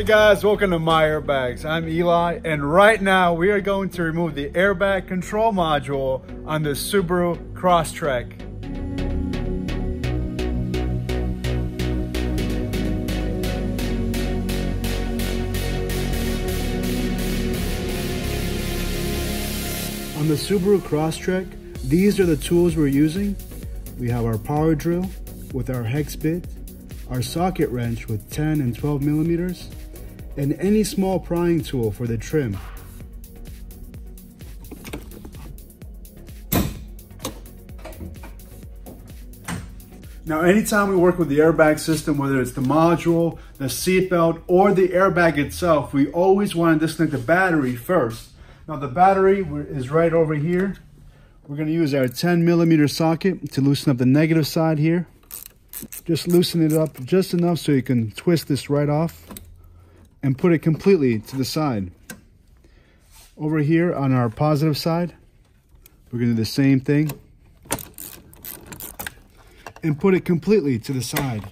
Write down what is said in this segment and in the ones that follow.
Hey guys, welcome to My Airbags. I'm Eli, and right now we are going to remove the airbag control module on the Subaru Crosstrek. On the Subaru Crosstrek, these are the tools we're using. We have our power drill with our hex bit, our socket wrench with 10 and 12 millimeters, and any small prying tool for the trim. Now, anytime we work with the airbag system, whether it's the module, the seatbelt, or the airbag itself, we always want to disconnect the battery first. Now, the battery is right over here. We're going to use our 10 millimeter socket to loosen up the negative side here. Just loosen it up just enough so you can twist this right off and put it completely to the side. Over here on our positive side, we're gonna do the same thing and put it completely to the side.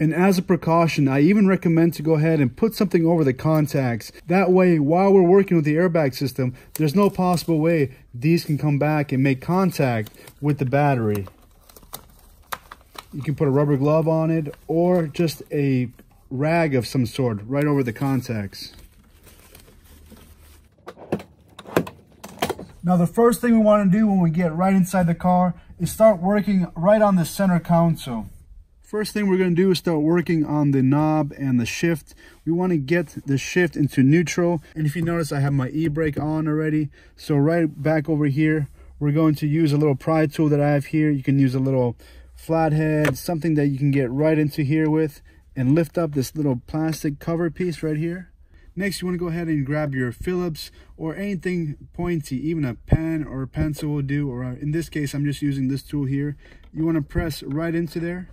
And as a precaution, I even recommend to go ahead and put something over the contacts. That way, while we're working with the airbag system, there's no possible way these can come back and make contact with the battery. You can put a rubber glove on it or just a rag of some sort right over the contacts. Now the first thing we want to do when we get right inside the car is start working right on the center console. First thing we're going to do is start working on the knob and the shift. We want to get the shift into neutral. And if you notice, I have my e-brake on already. So right back over here, we're going to use a little pry tool that I have here. You can use a little flathead, something that you can get right into here with and lift up this little plastic cover piece right here. Next, you want to go ahead and grab your Phillips or anything pointy, even a pen or a pencil will do, or uh, in this case, I'm just using this tool here. You want to press right into there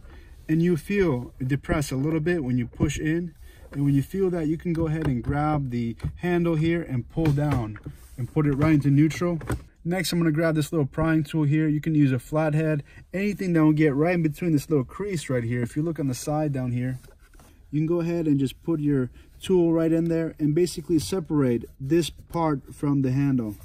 and you feel depress a little bit when you push in. And when you feel that, you can go ahead and grab the handle here and pull down and put it right into neutral. Next, I'm going to grab this little prying tool here. You can use a flathead, anything that will get right in between this little crease right here. If you look on the side down here, you can go ahead and just put your tool right in there and basically separate this part from the handle.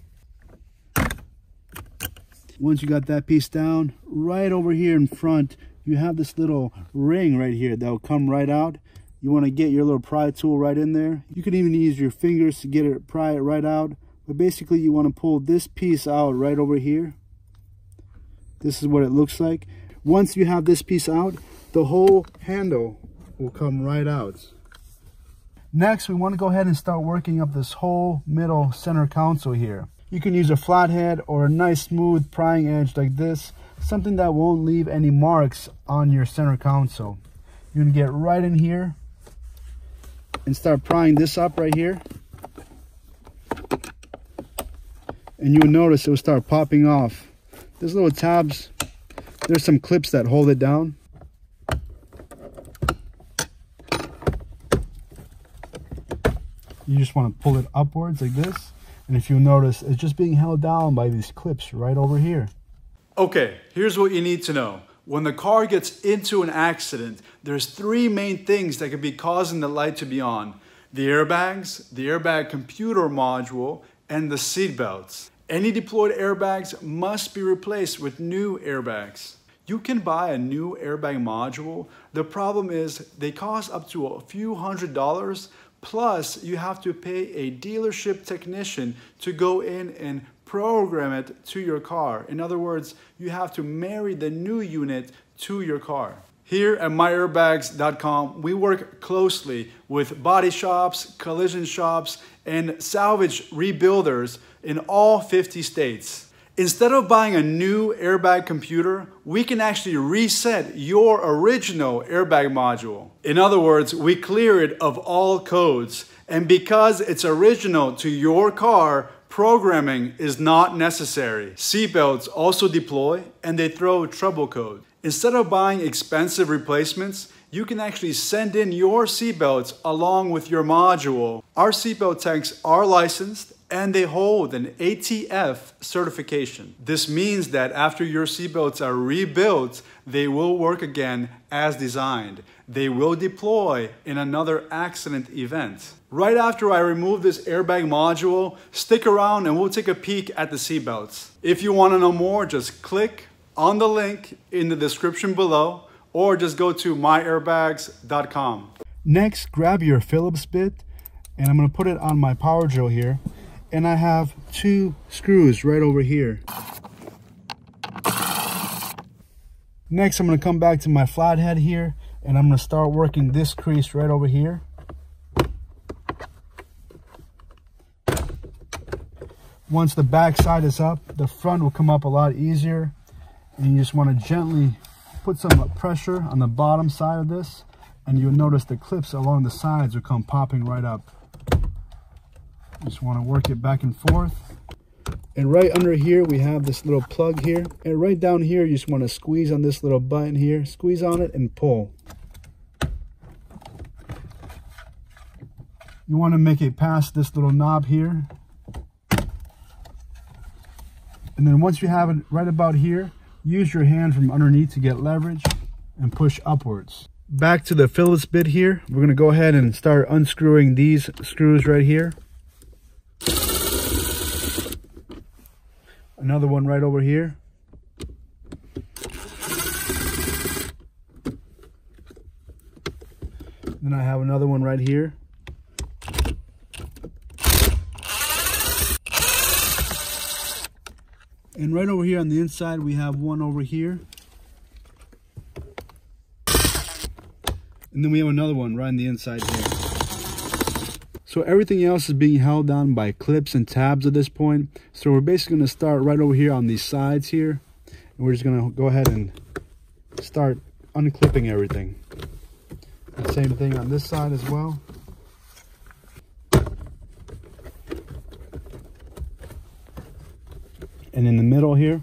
Once you got that piece down, right over here in front, you have this little ring right here that will come right out. You want to get your little pry tool right in there. You can even use your fingers to get it, pry it right out. But basically you want to pull this piece out right over here. This is what it looks like. Once you have this piece out, the whole handle will come right out. Next, we want to go ahead and start working up this whole middle center console here. You can use a flathead or a nice smooth prying edge like this, something that won't leave any marks on your center console. You're gonna get right in here and start prying this up right here. And you'll notice it will start popping off. There's little tabs. There's some clips that hold it down. You just want to pull it upwards like this. And if you'll notice, it's just being held down by these clips right over here. Okay, here's what you need to know. When the car gets into an accident, there's three main things that could be causing the light to be on. The airbags, the airbag computer module, and the seat belts. Any deployed airbags must be replaced with new airbags. You can buy a new airbag module. The problem is they cost up to a few hundred dollars, Plus, you have to pay a dealership technician to go in and program it to your car. In other words, you have to marry the new unit to your car. Here at myairbags.com, we work closely with body shops, collision shops, and salvage rebuilders in all 50 states. Instead of buying a new airbag computer, we can actually reset your original airbag module. In other words, we clear it of all codes. And because it's original to your car, programming is not necessary. Seatbelts also deploy and they throw trouble code. Instead of buying expensive replacements, you can actually send in your seatbelts along with your module. Our seatbelt tanks are licensed and they hold an ATF certification. This means that after your seatbelts are rebuilt, they will work again as designed. they will deploy in another accident event. Right after I remove this airbag module, stick around and we'll take a peek at the seatbelts. If you want to know more, just click on the link in the description below or just go to myairbags.com. Next, grab your Phillips bit and I'm going to put it on my power drill here. And I have two screws right over here. Next, I'm to come back to my flathead here and I'm to start working this crease right over here. Once the back side is up, the front will come up a lot easier. And you just want to gently put some pressure on the bottom side of this and you'll notice the clips along the sides will come popping right up. Just want to work it back and forth. And right under here, we have this little plug here. And right down here, you just want to squeeze on this little button here. Squeeze on it and pull. You want to make it past this little knob here. And then once you have it right about here, use your hand from underneath to get leverage and push upwards. Back to the Phillips bit here. We're going to go ahead and start unscrewing these screws right here. Another one right over here. Then I have another one right here. And right over here on the inside, we have one over here. And then we have another one right on the inside here. So everything else is being held down by clips and tabs at this point. So we're basically going to start right over here on these sides here. And we're just going to go ahead and start unclipping everything. The same thing on this side as well. And in the middle here.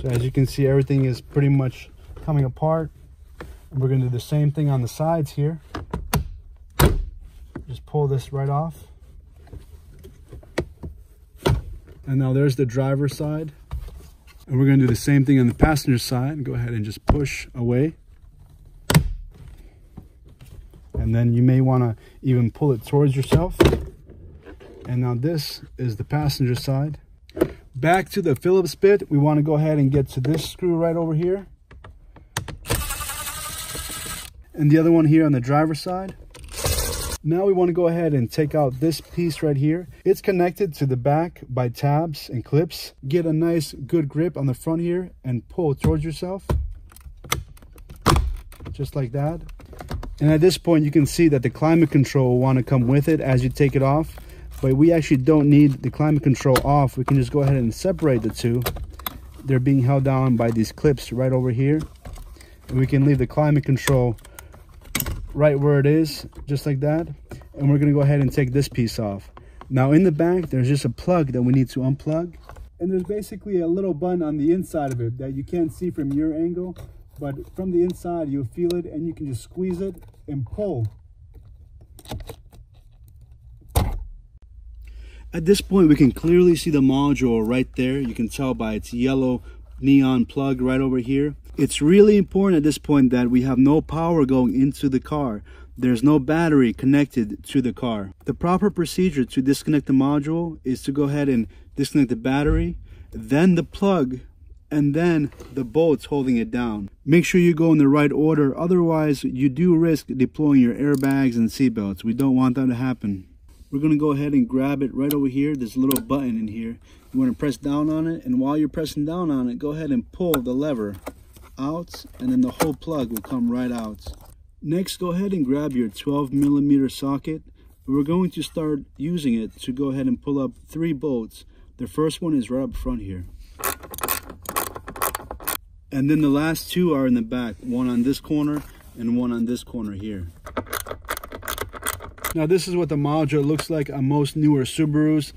So as you can see, everything is pretty much coming apart. We're going to do the same thing on the sides here. Just pull this right off. And now there's the driver's side. And we're going to do the same thing on the passenger side. Go ahead and just push away. And then you may want to even pull it towards yourself. And now this is the passenger side. Back to the Phillips bit, we want to go ahead and get to this screw right over here and the other one here on the driver's side. Now we want to go ahead and take out this piece right here. It's connected to the back by tabs and clips. Get a nice good grip on the front here and pull towards yourself. Just like that. And at this point you can see that the climate control will want to come with it as you take it off. But we actually don't need the climate control off. We can just go ahead and separate the two. They're being held down by these clips right over here. And we can leave the climate control right where it is, just like that. And we're gonna go ahead and take this piece off. Now in the back, there's just a plug that we need to unplug. And there's basically a little button on the inside of it that you can't see from your angle, but from the inside, you'll feel it and you can just squeeze it and pull. At this point, we can clearly see the module right there. You can tell by its yellow neon plug right over here. It's really important at this point that we have no power going into the car. There's no battery connected to the car. The proper procedure to disconnect the module is to go ahead and disconnect the battery, then the plug, and then the bolts holding it down. Make sure you go in the right order, otherwise you do risk deploying your airbags and seatbelts. We don't want that to happen. We're going to go ahead and grab it right over here. A little button in here. You want to press down on it, and while you're pressing down on it, go ahead and pull the lever out and then the whole plug will come right out. Next, go ahead and grab your 12 millimeter socket. We're going to start using it to go ahead and pull up three bolts. The first one is right up front here. And then the last two are in the back, one on this corner and one on this corner here. Now this is what the module looks like on most newer Subarus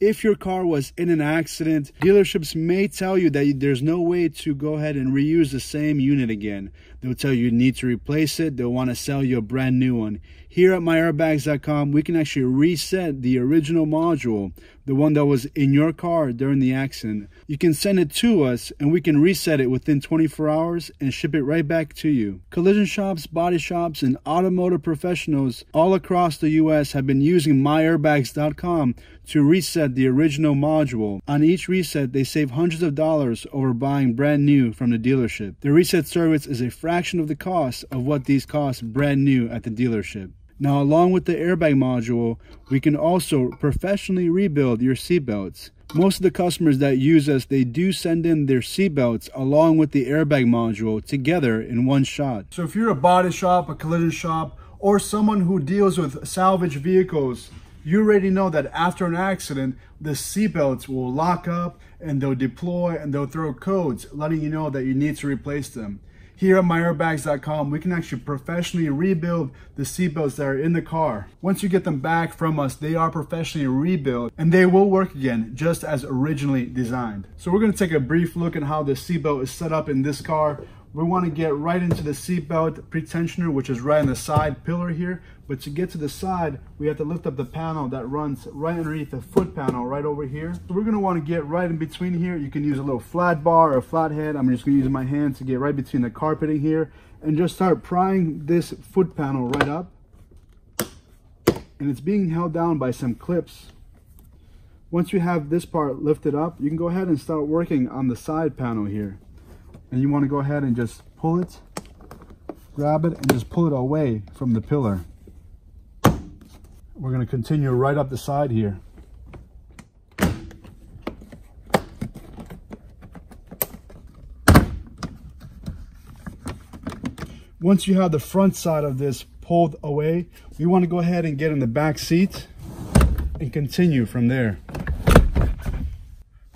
if your car was in an accident, dealerships may tell you that there's no way to go ahead and reuse the same unit again. They'll tell you you need to replace it. They'll want to sell you a brand new one. Here at myairbags.com, we can actually reset the original module, the one that was in your car during the accident. You can send it to us and we can reset it within 24 hours and ship it right back to you. Collision shops, body shops, and automotive professionals all across the US have been using myairbags.com to reset the original module. On each reset, they save hundreds of dollars over buying brand new from the dealership. The reset service is a fraction of the cost of what these cost brand new at the dealership. Now, along with the airbag module, we can also professionally rebuild your seatbelts. Most of the customers that use us, they do send in their seatbelts along with the airbag module together in one shot. So if you're a body shop, a collision shop, or someone who deals with salvage vehicles, you already know that after an accident, the seatbelts will lock up and they'll deploy and they'll throw codes letting you know that you need to replace them. Here at myairbags.com, we can actually professionally rebuild the seatbelts that are in the car. Once you get them back from us, they are professionally rebuilt and they will work again just as originally designed. So we're gonna take a brief look at how the seatbelt is set up in this car we want to get right into the seatbelt pretensioner, which is right on the side pillar here. But to get to the side, we have to lift up the panel that runs right underneath the foot panel right over here. So we're going to want to get right in between here. You can use a little flat bar or a flat head. I'm just to use my hand to get right between the carpeting here and just start prying this foot panel right up. And it's being held down by some clips. Once you have this part lifted up, you can go ahead and start working on the side panel here and you want to go ahead and just pull it grab it and just pull it away from the pillar we're going to continue right up the side here once you have the front side of this pulled away we want to go ahead and get in the back seat and continue from there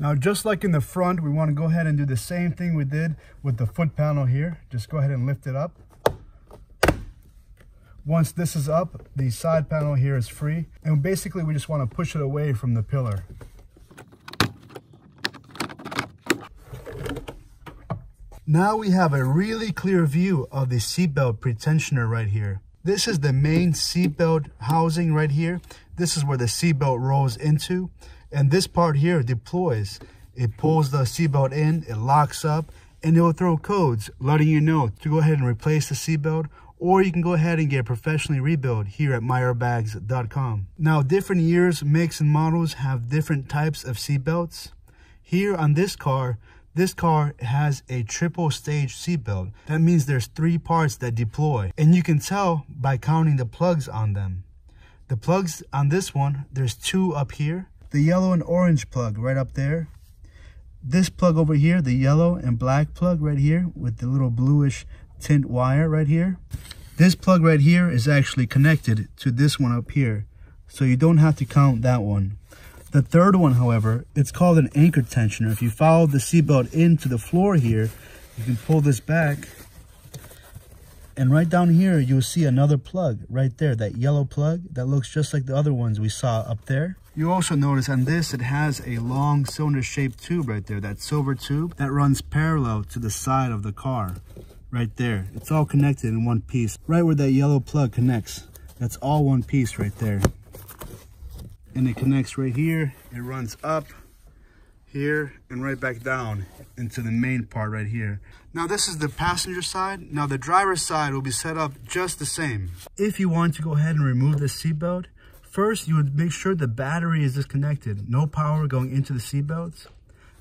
now, just like in the front, we want to go ahead and do the same thing we did with the foot panel here. Just go ahead and lift it up. Once this is up, the side panel here is free. And basically, we just want to push it away from the pillar. Now we have a really clear view of the seatbelt pretensioner right here. This is the main seatbelt housing right here. This is where the seatbelt rolls into. And this part here deploys. It pulls the seatbelt in, it locks up, and it will throw codes letting you know to go ahead and replace the seatbelt or you can go ahead and get a professionally rebuilt here at myairbags.com. Now, different years, makes, and models have different types of seatbelts. Here on this car, this car has a triple stage seatbelt. That means there's three parts that deploy. And you can tell by counting the plugs on them. The plugs on this one, there's two up here the yellow and orange plug right up there. This plug over here, the yellow and black plug right here with the little bluish tint wire right here. This plug right here is actually connected to this one up here. So you don't have to count that one. The third one, however, it's called an anchor tensioner. If you follow the seatbelt into the floor here, you can pull this back. And right down here, you'll see another plug right there, that yellow plug that looks just like the other ones we saw up there. You also notice on this, it has a long cylinder-shaped tube right there, that silver tube that runs parallel to the side of the car, right there. It's all connected in one piece, right where that yellow plug connects. That's all one piece right there. And it connects right here, it runs up, here, and right back down into the main part right here. Now this is the passenger side. Now the driver's side will be set up just the same. If you want to go ahead and remove the seatbelt, First, you would make sure the battery is disconnected, no power going into the seatbelts.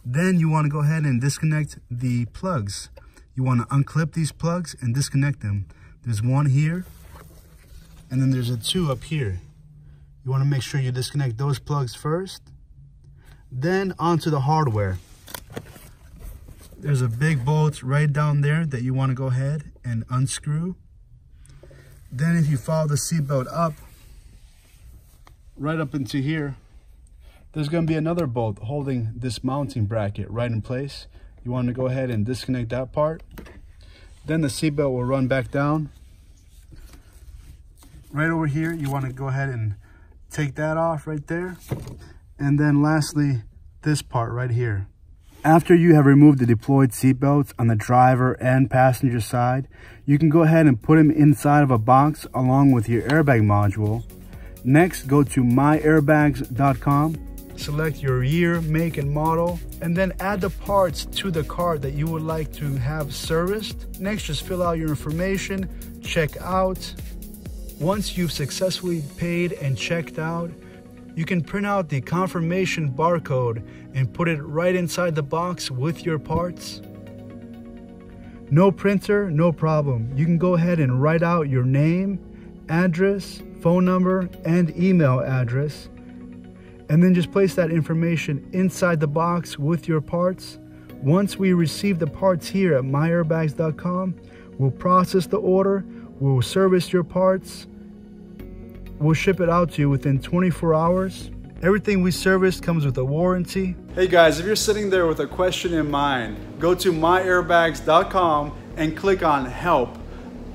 Then you want to go ahead and disconnect the plugs. You want to unclip these plugs and disconnect them. There's one here, and then there's a two up here. You want to make sure you disconnect those plugs first. Then onto the hardware. There's a big bolt right down there that you want to go ahead and unscrew. Then if you follow the seatbelt up, right up into here, there's going to be another bolt holding this mounting bracket right in place. You want to go ahead and disconnect that part. Then the seatbelt will run back down. Right over here, you want to go ahead and take that off right there. And then lastly, this part right here. After you have removed the deployed seatbelts on the driver and passenger side, you can go ahead and put them inside of a box along with your airbag module. Next, go to myairbags.com, select your year, make, and model, and then add the parts to the car that you would like to have serviced. Next, just fill out your information, check out. Once you've successfully paid and checked out, you can print out the confirmation barcode and put it right inside the box with your parts. No printer, no problem. You can go ahead and write out your name, address, phone number, and email address, and then just place that information inside the box with your parts. Once we receive the parts here at myairbags.com, we'll process the order, we'll service your parts, We'll ship it out to you within 24 hours. Everything we service comes with a warranty. Hey guys, if you're sitting there with a question in mind, go to myairbags.com and click on help.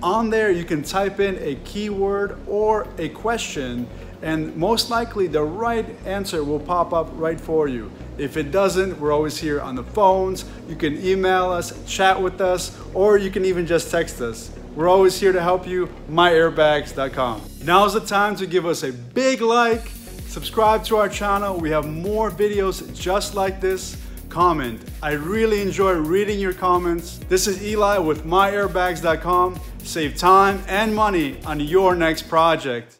On there, you can type in a keyword or a question, and most likely the right answer will pop up right for you. If it doesn't, we're always here on the phones. You can email us, chat with us, or you can even just text us. We're always here to help you, myairbags.com. Now's the time to give us a big like, subscribe to our channel. We have more videos just like this. Comment. I really enjoy reading your comments. This is Eli with myairbags.com. Save time and money on your next project.